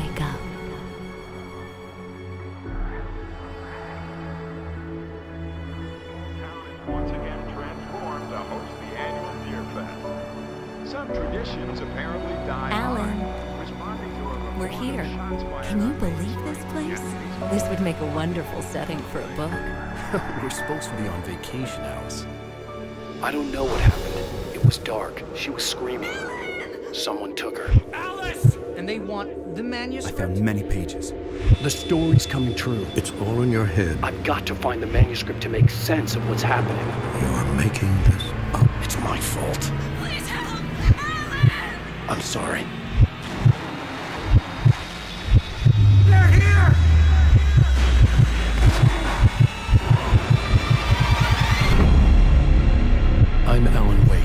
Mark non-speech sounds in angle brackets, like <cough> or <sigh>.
wake up. Once again transformed to host the annual Deer Fest. Some traditions apparently die. Alan, we're here. Can you believe this place? This would make a wonderful setting for a book. <laughs> we're supposed to be on vacation, Alice. I don't know what happened. It was dark. She was screaming. Someone took her. Alice! And they want the manuscript. I found many pages. The story's coming true. It's all in your head. I've got to find the manuscript to make sense of what's happening. You're making this up. It's my fault. Please help! Alan! I'm sorry. They're here! I'm Alan Wake.